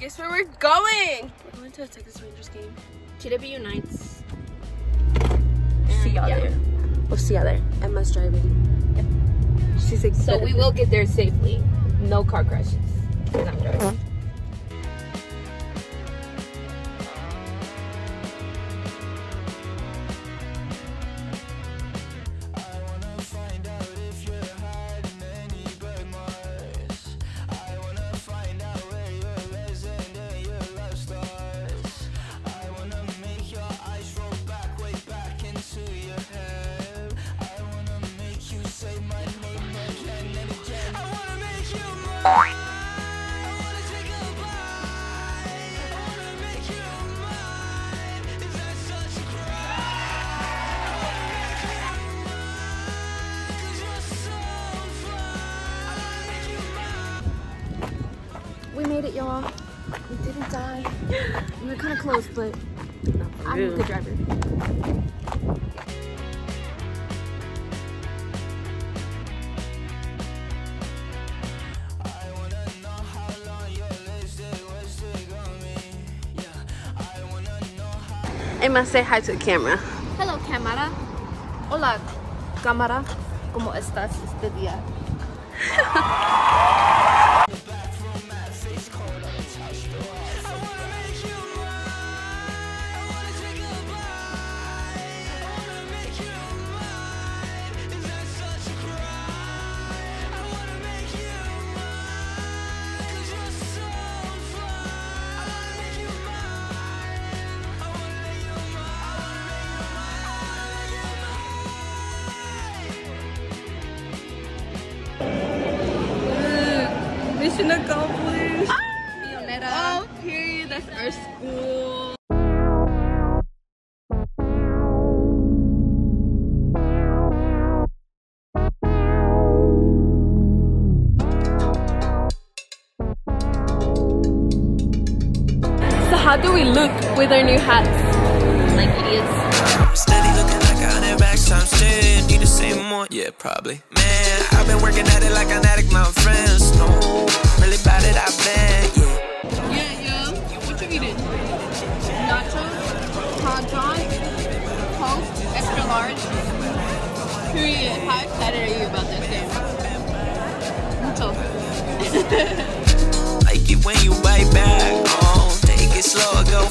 Guess where we're going? We're going to a Texas Rangers game. GW Nights. See y'all yeah. there. We'll see y'all there. Emma's driving. She's excited. So we will get there safely. No car crashes. It, y'all. We didn't die. We were kind of close, but I'm a good driver. Emma, say hi to the camera. Hello, cámara. Hola, cámara. ¿Cómo estás este día? Mission accomplished. Ah! Pionera. Oh, period. That's our school. So how do we look with our new hats? Like idiots. Steady looking like a hundred racks times ten. Need to say more, yeah, probably. Man, I've been working at it like an addict, my friends. No, really bad it, I've been, yeah. Yeah, yeah. What you eating? Nachos. Tauntaun. Coke. Extra large. Period. How excited are you about this game? Mucho. Like it when you bite back. Oh, take it slow go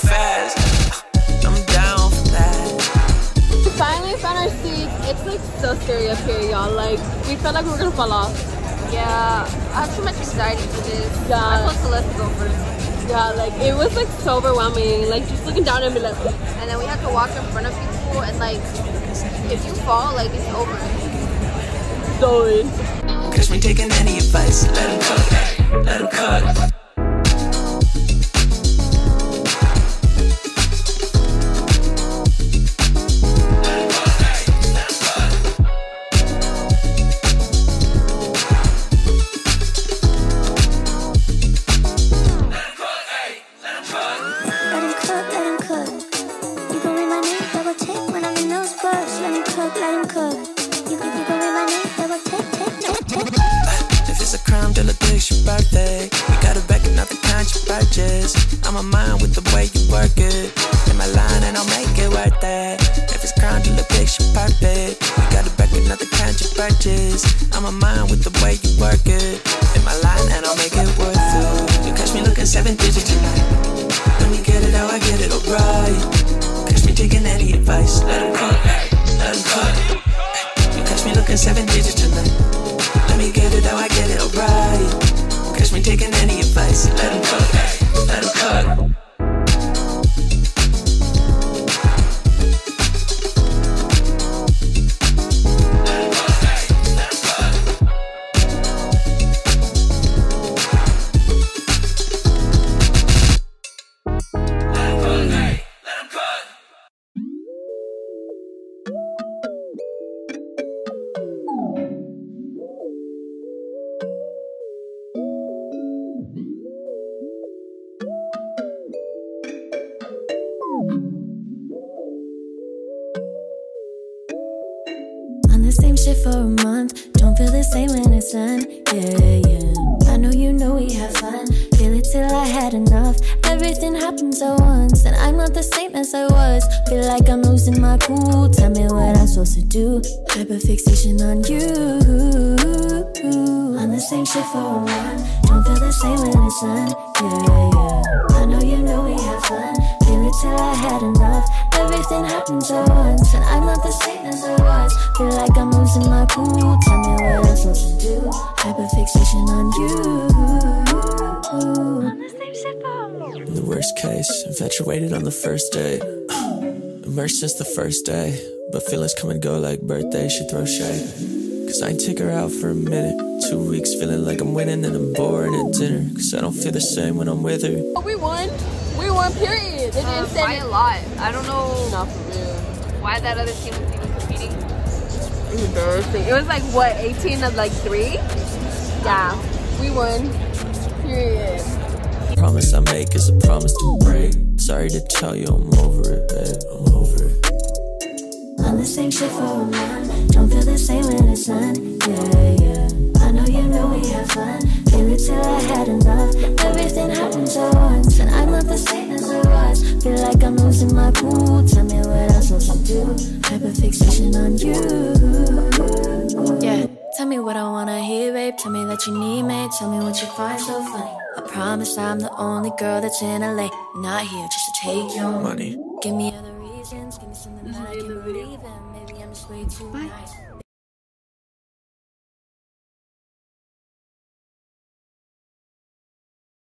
It's like so scary up here, y'all. Like we felt like we were gonna fall off. Yeah, I have too much anxiety for this. Yeah. I told Celeste to go first. Yeah, like it was like so overwhelming. Like just looking down and be like, And then we had to walk in front of people and like, if you fall, like it's over. going. Catch me taking any advice. Let him cook, let him cook. Purchase. I'm a mind with the way you work it. In my line and I'll make it worth it. If it's crime, then look your perfect. We gotta back another kind you purchase. I'm a mind with the way you work it. In my line and I'll make it worth it. You catch me looking seven digits tonight. Let me get it how I get it alright. Catch me taking any advice. Let him cook, let him cook. You catch me looking seven digits tonight. Let me get it how I get it alright. Taking any advice. Let him cook, let him cook. The same shit for a month. Don't feel the same when it's done. Yeah, yeah. I know you know we have fun. Feel it till I had enough. Everything happens at once, and I'm not the same as I was. Feel like I'm losing my cool. Tell me what I'm supposed to do. Hyperfixation on you. On the same shit for a month. Don't feel the same when it's done. Yeah, yeah. I know you know we have fun. Feel it till I had enough. Everything happens at once, and I'm not the same as I was. Feel like I'm losing my cool. Tell me what I'm supposed to do. Hyperfixation on you. In the worst case, infatuated on the first date. Immersed since the first day, but feelings come and go like birthdays, she throw shade. Cause I ain't take her out for a minute. Two weeks feeling like I'm winning and I'm boring at dinner. Cause I don't feel the same when I'm with her. We won. We won, period. They Uh, didn't send by it. a lot. I don't know Not for real. why that other team was even competing. Embarrassing. It was like, what, 18 of like three? Yeah. We won. Period. Promise I make is a promise to break. Sorry to tell you I'm over it, babe. I'm over it. On the same shit for a while. Don't feel the same when it's done. Yeah, yeah. I know you know we have fun. Feel it till I had enough. Everything happens at once, and I'm not the same as I was. Feel like I'm losing my cool. Tell me what I'm supposed to do. Hyperfixation on you. Babe. Tell me that you need me. Tell me what you find so funny. I promise I'm the only girl that's in LA. Not here just to take your money. Money. Give me other reasons, give me something that I can believe in. Maybe I'm just way too nice.